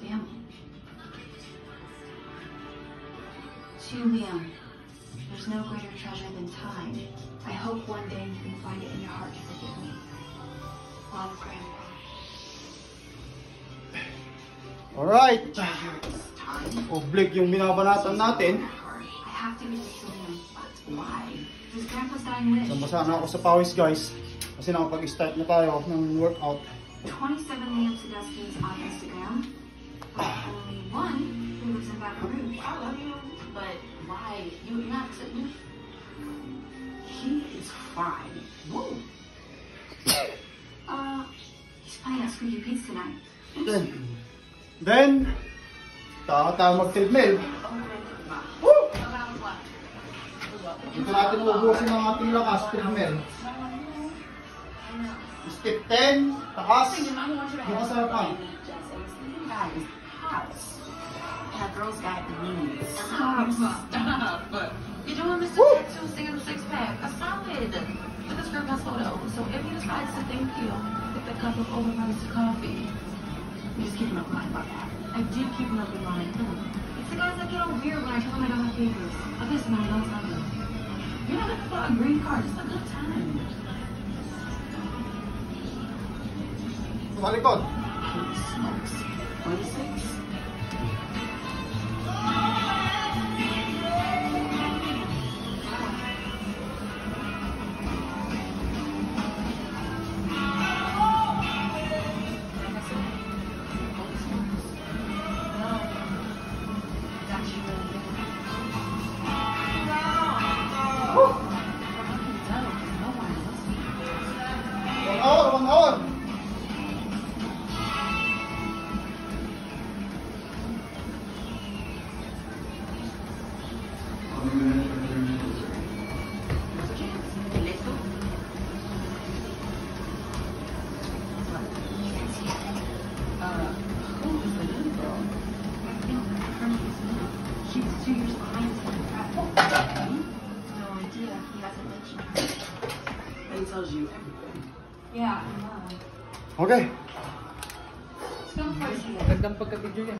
family. To Liam, there's no greater treasure than time. I hope one day you can find it in your heart to forgive me. Love, Grandpa. Alright. Oblique yung binabanatan natin. I have to this to Liam, but why? Does ako sa pawis guys. Kasi nakapag-start na tayo ng workout. 27 Liam Sedeskins on Instagram, only one who lives in Baton Rouge. I love you, but why? You not you. He is fine. Whoa. Uh, he's playing at Squeaky Pete's tonight. Then, then, taka tayo mag-treadmill. Woo! Dito natin ubusin ang ating lakas, treadmill. Step 10, taas. Yung kasarapan. Guys, house. That girl's got needs. Stop, stop. You're doing Mr. Woo! Tattoo singing the six pack. A solid. Look at this girl got photo. So if he decides to thank you with a cup of overpriced coffee, you just keep an open mind about that. I did keep an open mind. It's the guys that get all weird when I tell them I don't have papers. I listen, I don't tell them. You're not looking for a green card. It's a good time. Sa likod. Holy smokes. 26? One He hasn't mentioned. He tells you everything. Yeah, I know. Okay. Don't force it. Gandang pagka-video yan.